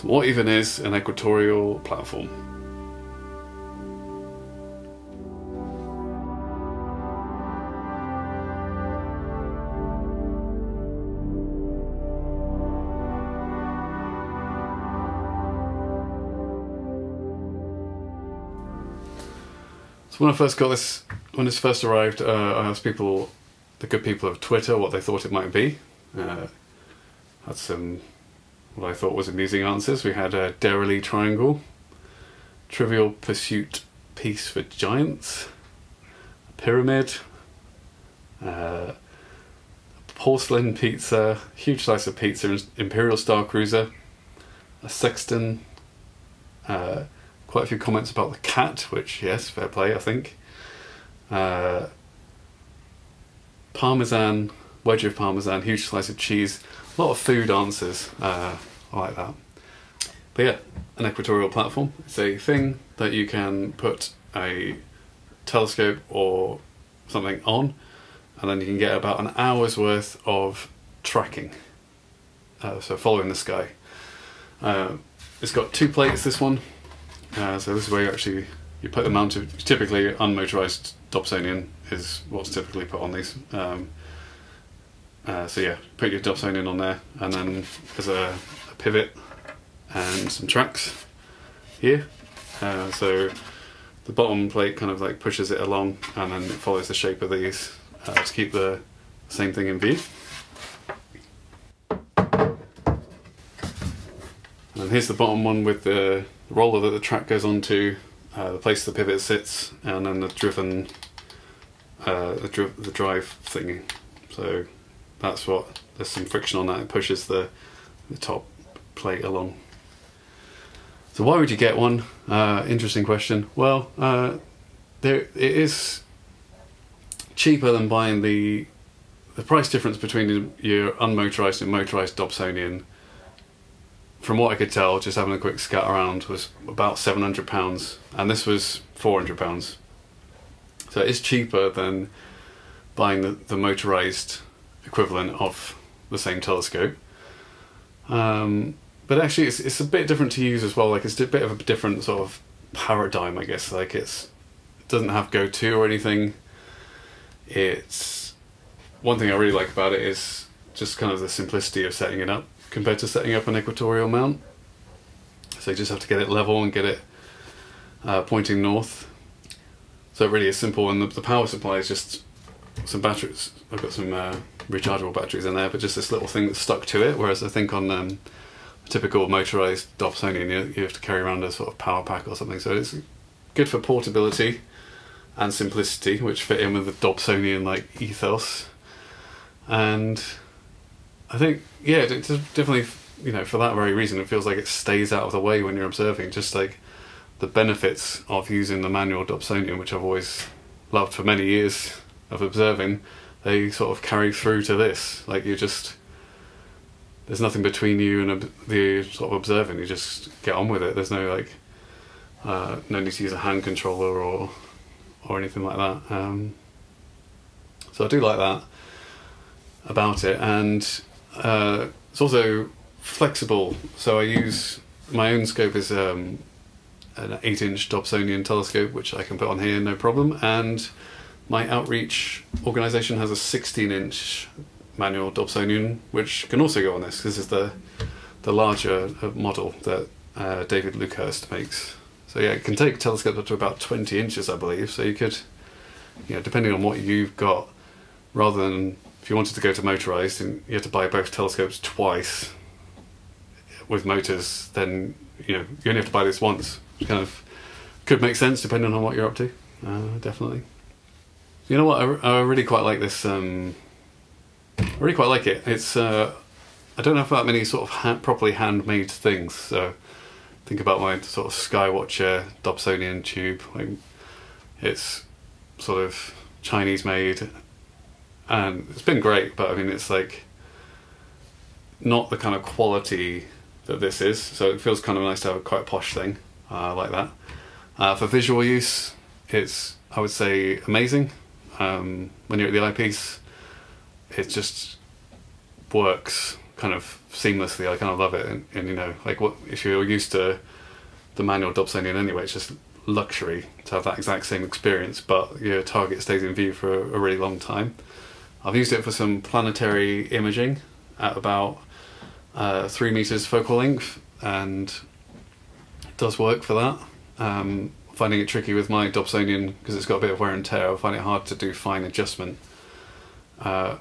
So what even is an equatorial platform? So when I first got this, when this first arrived, uh, I asked people, the good people of Twitter, what they thought it might be. Uh, had some what I thought was amusing answers. We had a Dairylea Triangle, Trivial Pursuit piece for giants, pyramid, uh, porcelain pizza, huge slice of pizza, Imperial Star Cruiser, a sextant. Uh, quite a few comments about the cat, which yes, fair play, I think. Uh, parmesan, wedge of parmesan, huge slice of cheese, a lot of food answers. Uh, I like that. But yeah, an equatorial platform. It's a thing that you can put a telescope or something on, and then you can get about an hour's worth of tracking. Uh, so following the sky. Uh, it's got two plates. This one. Uh, so this is where you actually you put the mount of typically unmotorized Dobsonian is what's typically put on these. Um, uh, so yeah, put your Dobsonian on there, and then there's a, a pivot and some tracks here. Uh, so the bottom plate kind of like pushes it along, and then it follows the shape of these uh, to keep the same thing in view. And here's the bottom one with the roller that the track goes onto, uh, the place the pivot sits, and then the driven, uh, the, dri- the drive thingy. So that's what there's some friction on that. It pushes the the top plate along. So why would you get one? Uh, interesting question. Well, uh, there it is cheaper than buying the the price difference between your unmotorized and motorized Dobsonian. From what I could tell, just having a quick scout around, was about seven hundred pounds, and this was four hundred pounds. So it's cheaper than buying the, the motorized equivalent of the same telescope. Um, but actually, it's it's a bit different to use as well. Like it's a bit of a different sort of paradigm, I guess. Like it's it doesn't have go to or anything. It's one thing I really like about it is just kind of the simplicity of setting it up compared to setting up an equatorial mount. So you just have to get it level and get it uh, pointing north. So it really is simple, and the, the power supply is just some batteries. I've got some uh, rechargeable batteries in there, but just this little thing that's stuck to it. Whereas I think on um, a typical motorized Dobsonian, you, you have to carry around a sort of power pack or something. So it's good for portability and simplicity, which fit in with the Dobsonian like ethos. And I think, yeah, it definitely, you know, for that very reason, it feels like it stays out of the way when you're observing. Just like the benefits of using the manual Dobsonian, which I've always loved for many years of observing, they sort of carry through to this. Like you just, there's nothing between you and the sort of observing. You just get on with it. There's no like, uh, no need to use a hand controller or, or anything like that. Um, so I do like that about it, and uh, it's also flexible. So I use my own scope is um, an eight-inch Dobsonian telescope, which I can put on here no problem, and my outreach organisation has a 16-inch manual Dobsonian, which can also go on this. This is the the larger uh, model that uh, David Lukehurst makes. So yeah, it can take telescopes up to about 20 inches, I believe. So you could, you know, depending on what you've got, rather than if you wanted to go to motorized and you have to buy both telescopes twice with motors, then you know you only have to buy this once. Which kind of could make sense depending on what you're up to. Uh, definitely. You know what? I, I really quite like this. Um, I really quite like it. It's uh, I don't have that many sort of hand, properly handmade things. So think about my sort of Skywatcher Dobsonian tube. Like it's sort of Chinese made, and it's been great. But I mean, it's like not the kind of quality that this is. So it feels kind of nice to have a quite posh thing uh, like that. Uh, for visual use, it's I would say amazing. Um, when you're at the eyepiece, it just works kind of seamlessly. I kind of love it, and, and you know, like what if you're used to the manual Dobsonian anyway, it's just luxury to have that exact same experience, but your target stays in view for a, really long time. I've used it for some planetary imaging at about uh, three meters focal length, and it does work for that. Um, finding it tricky with my Dobsonian because it's got a bit of wear and tear. I find it hard to do fine adjustment, uh,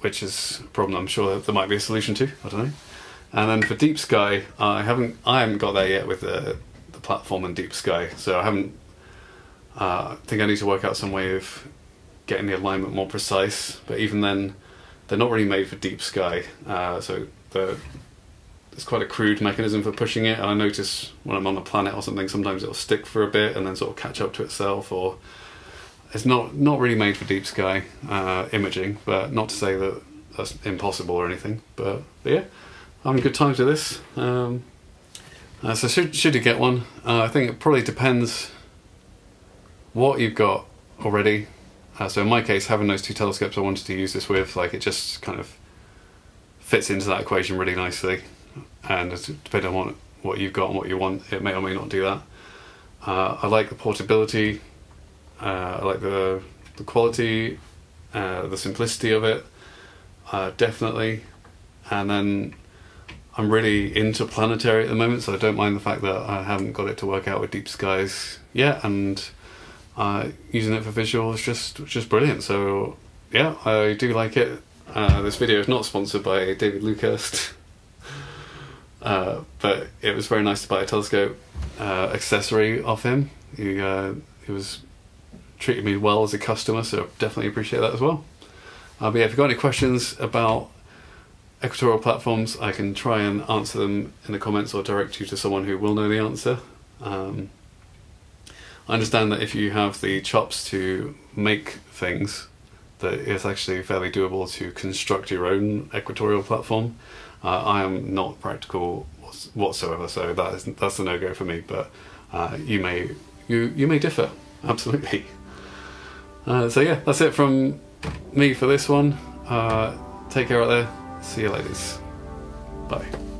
which is a problem. I'm sure there might be a solution to. I don't know. And then for Deep Sky, I haven't I haven't got there yet with the the platform and Deep Sky, so I haven't. Uh, I think I need to work out some way of getting the alignment more precise. But even then, they're not really made for Deep Sky, uh, so the it's quite a crude mechanism for pushing it. And I notice when I'm on a planet or something, sometimes it'll stick for a bit and then sort of catch up to itself. Or it's not not really made for deep sky uh, imaging, but not to say that that's impossible or anything. But, but yeah, having good time with this. Um, uh, so should should you get one? Uh, I think it probably depends what you've got already. Uh, so in my case, having those two telescopes I wanted to use this with, like it just kind of fits into that equation really nicely and depending on what, what you've got and what you want, it may or may not do that. Uh, I like the portability. Uh, I like the the quality, uh, the simplicity of it, uh, definitely. And then I'm really into planetary at the moment, so I don't mind the fact that I haven't got it to work out with deep skies yet. And uh, using it for visual is just just brilliant. So yeah, I do like it. Uh, this video is not sponsored by David Lucas. Uh, but it was very nice to buy a telescope uh, accessory off him. He, uh, he was treating me well as a customer, so definitely appreciate that as well. Uh, but yeah, if you've got any questions about equatorial platforms, I can try and answer them in the comments or direct you to someone who will know the answer. Um, I understand that if you have the chops to make things, that it's actually fairly doable to construct your own equatorial platform. Uh, I am not practical whatsoever, so that is that's a no go for me. But uh, you may you you may differ absolutely. Uh, so yeah, that's it from me for this one. Uh, take care out there. See you ladies. Bye.